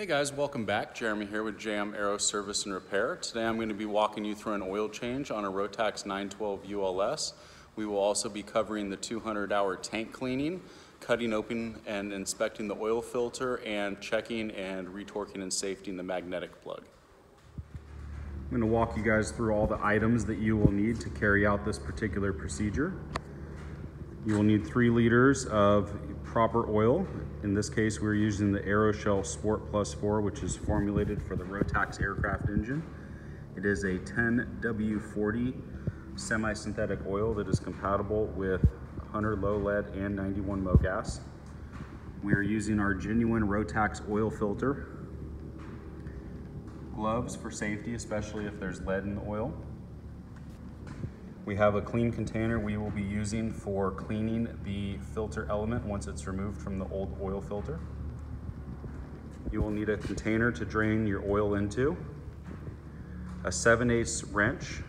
Hey guys, welcome back. Jeremy here with JM Aero Service and Repair. Today I'm going to be walking you through an oil change on a Rotax 912 ULS. We will also be covering the 200 hour tank cleaning, cutting open and inspecting the oil filter, and checking and retorquing and safetying the magnetic plug. I'm going to walk you guys through all the items that you will need to carry out this particular procedure. You will need three liters of proper oil. In this case, we're using the Aeroshell Sport Plus 4, which is formulated for the Rotax aircraft engine. It is a 10W40 semi-synthetic oil that is compatible with 100 low lead and 91 mo gas. We are using our genuine Rotax oil filter. Gloves for safety, especially if there's lead in the oil. We have a clean container we will be using for cleaning the filter element once it's removed from the old oil filter. You will need a container to drain your oil into, a 7 8 wrench.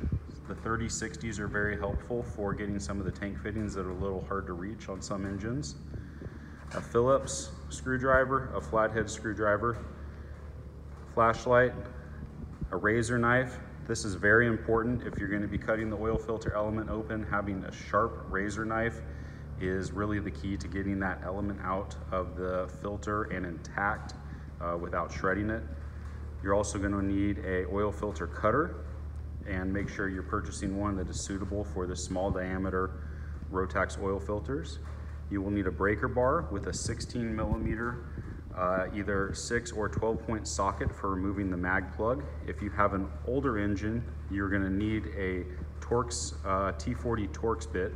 The 3060s are very helpful for getting some of the tank fittings that are a little hard to reach on some engines. A Phillips screwdriver, a flathead screwdriver, flashlight, a razor knife, this is very important if you're going to be cutting the oil filter element open. Having a sharp razor knife is really the key to getting that element out of the filter and intact uh, without shredding it. You're also going to need a oil filter cutter and make sure you're purchasing one that is suitable for the small diameter Rotax oil filters. You will need a breaker bar with a 16 millimeter uh, either 6 or 12 point socket for removing the mag plug. If you have an older engine, you're going to need a Torx uh, T40 Torx bit.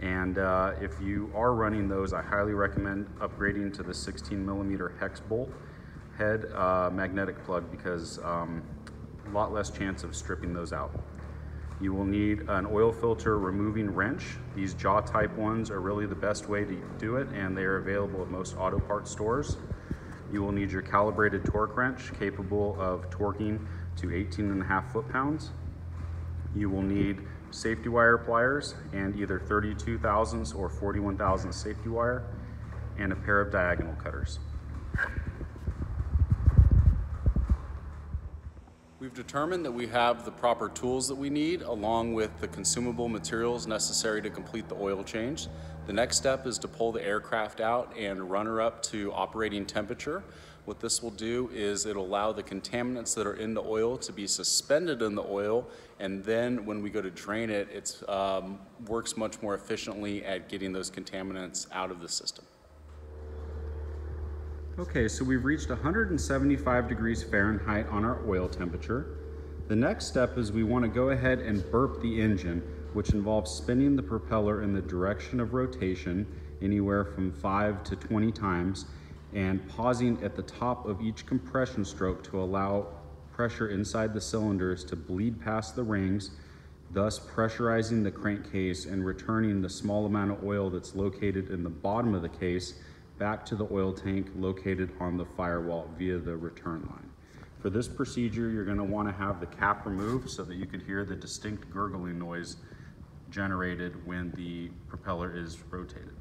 And uh, if you are running those, I highly recommend upgrading to the 16 millimeter hex bolt head uh, magnetic plug because um, a lot less chance of stripping those out. You will need an oil filter removing wrench. These jaw type ones are really the best way to do it and they are available at most auto parts stores. You will need your calibrated torque wrench capable of torquing to 18 and a half foot-pounds. You will need safety wire pliers and either 32 thousandths or 41 thousandths safety wire and a pair of diagonal cutters. We've determined that we have the proper tools that we need along with the consumable materials necessary to complete the oil change. The next step is to pull the aircraft out and run her up to operating temperature. What this will do is it'll allow the contaminants that are in the oil to be suspended in the oil and then when we go to drain it, it um, works much more efficiently at getting those contaminants out of the system. Okay, so we've reached 175 degrees Fahrenheit on our oil temperature. The next step is we want to go ahead and burp the engine, which involves spinning the propeller in the direction of rotation anywhere from 5 to 20 times and pausing at the top of each compression stroke to allow pressure inside the cylinders to bleed past the rings, thus pressurizing the crankcase and returning the small amount of oil that's located in the bottom of the case back to the oil tank located on the firewall via the return line. For this procedure, you're gonna to want to have the cap removed so that you could hear the distinct gurgling noise generated when the propeller is rotated.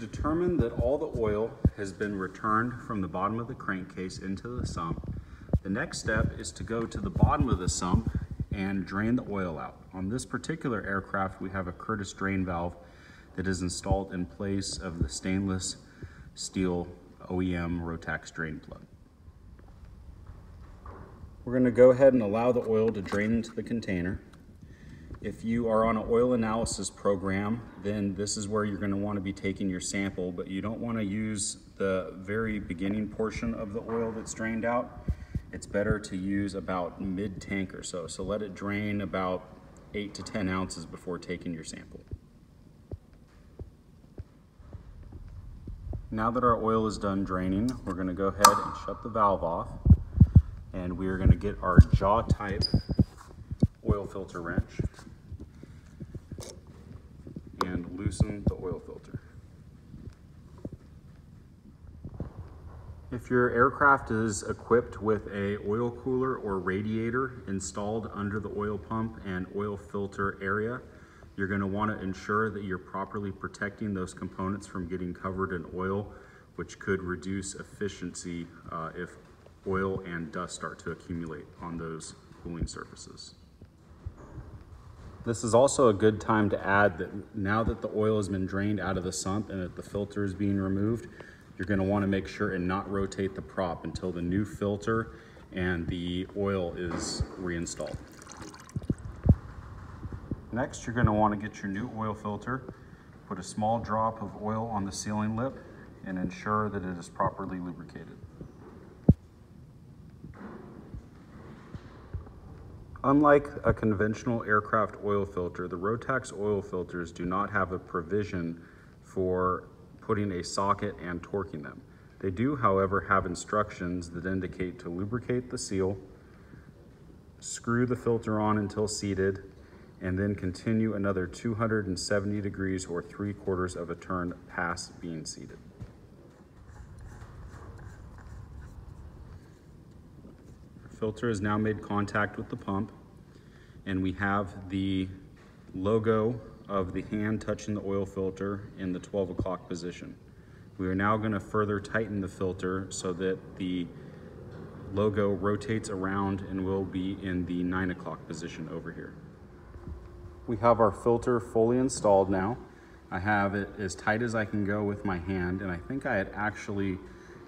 Have determined that all the oil has been returned from the bottom of the crankcase into the sump. The next step is to go to the bottom of the sump and drain the oil out. On this particular aircraft, we have a Curtis drain valve that is installed in place of the stainless steel OEM Rotax drain plug. We're gonna go ahead and allow the oil to drain into the container. If you are on an oil analysis program, then this is where you're gonna to want to be taking your sample, but you don't wanna use the very beginning portion of the oil that's drained out. It's better to use about mid-tank or so. So let it drain about eight to 10 ounces before taking your sample. Now that our oil is done draining, we're gonna go ahead and shut the valve off and we are gonna get our jaw type oil filter wrench loosen the oil filter. If your aircraft is equipped with a oil cooler or radiator installed under the oil pump and oil filter area, you're gonna wanna ensure that you're properly protecting those components from getting covered in oil, which could reduce efficiency uh, if oil and dust start to accumulate on those cooling surfaces. This is also a good time to add that now that the oil has been drained out of the sump and that the filter is being removed, you're gonna wanna make sure and not rotate the prop until the new filter and the oil is reinstalled. Next, you're gonna wanna get your new oil filter, put a small drop of oil on the sealing lip, and ensure that it is properly lubricated. Unlike a conventional aircraft oil filter, the Rotax oil filters do not have a provision for putting a socket and torquing them. They do, however, have instructions that indicate to lubricate the seal, screw the filter on until seated, and then continue another 270 degrees or three quarters of a turn past being seated. Filter has now made contact with the pump and we have the logo of the hand touching the oil filter in the 12 o'clock position. We are now gonna further tighten the filter so that the logo rotates around and will be in the nine o'clock position over here. We have our filter fully installed now. I have it as tight as I can go with my hand and I think I had actually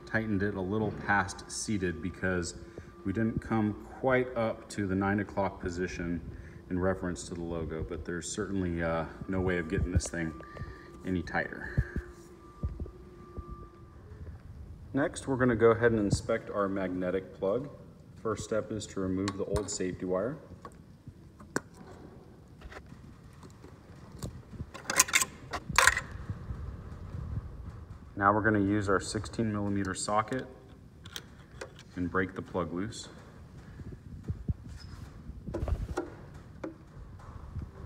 tightened it a little past seated because we didn't come quite up to the nine o'clock position in reference to the logo, but there's certainly uh, no way of getting this thing any tighter. Next, we're gonna go ahead and inspect our magnetic plug. First step is to remove the old safety wire. Now we're gonna use our 16 millimeter socket and break the plug loose.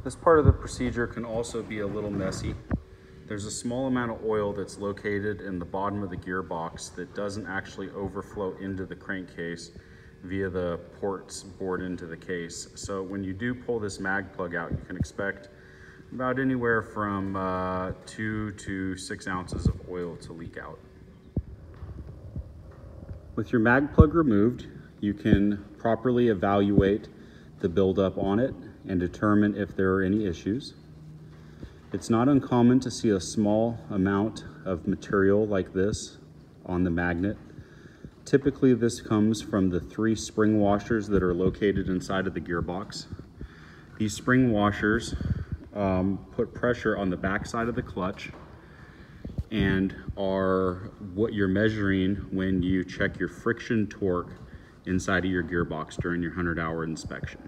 This part of the procedure can also be a little messy. There's a small amount of oil that's located in the bottom of the gearbox that doesn't actually overflow into the crankcase via the ports bored into the case. So when you do pull this mag plug out, you can expect about anywhere from uh, two to six ounces of oil to leak out. With your mag plug removed, you can properly evaluate the buildup on it and determine if there are any issues. It's not uncommon to see a small amount of material like this on the magnet. Typically this comes from the three spring washers that are located inside of the gearbox. These spring washers um, put pressure on the backside of the clutch and are what you're measuring when you check your friction torque inside of your gearbox during your 100 hour inspection.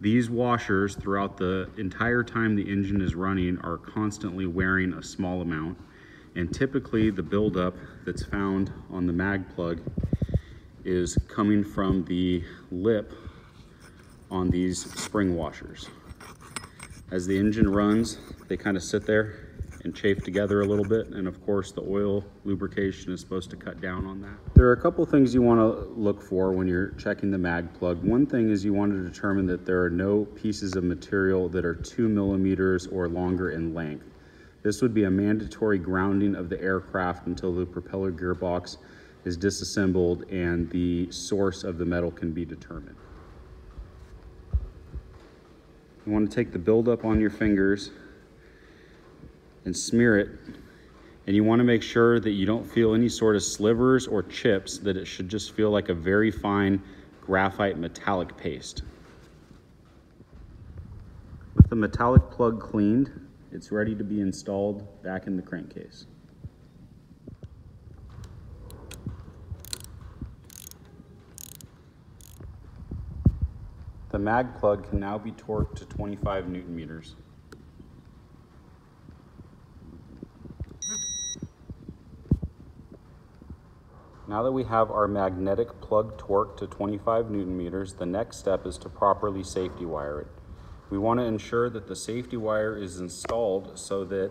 These washers throughout the entire time the engine is running are constantly wearing a small amount and typically the buildup that's found on the mag plug is coming from the lip on these spring washers. As the engine runs, they kind of sit there and chafe together a little bit. And of course, the oil lubrication is supposed to cut down on that. There are a couple things you want to look for when you're checking the mag plug. One thing is you want to determine that there are no pieces of material that are two millimeters or longer in length. This would be a mandatory grounding of the aircraft until the propeller gearbox is disassembled and the source of the metal can be determined. You want to take the buildup on your fingers and smear it. And you want to make sure that you don't feel any sort of slivers or chips, that it should just feel like a very fine graphite metallic paste. With the metallic plug cleaned, it's ready to be installed back in the crankcase. The mag plug can now be torqued to 25 newton meters. Now that we have our magnetic plug torque to 25 newton meters, the next step is to properly safety wire it. We want to ensure that the safety wire is installed so that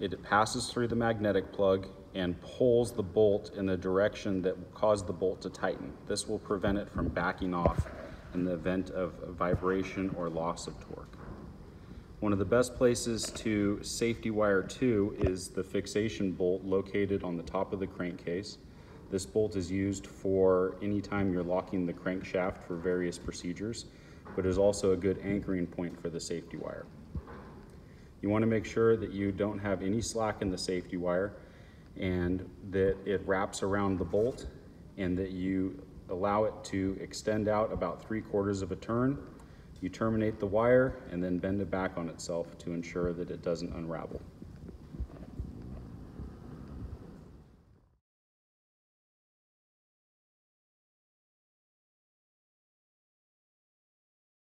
it passes through the magnetic plug and pulls the bolt in the direction that caused the bolt to tighten. This will prevent it from backing off in the event of vibration or loss of torque. One of the best places to safety wire to is the fixation bolt located on the top of the crankcase. This bolt is used for any time you're locking the crankshaft for various procedures, but is also a good anchoring point for the safety wire. You want to make sure that you don't have any slack in the safety wire and that it wraps around the bolt and that you allow it to extend out about three quarters of a turn. You terminate the wire and then bend it back on itself to ensure that it doesn't unravel.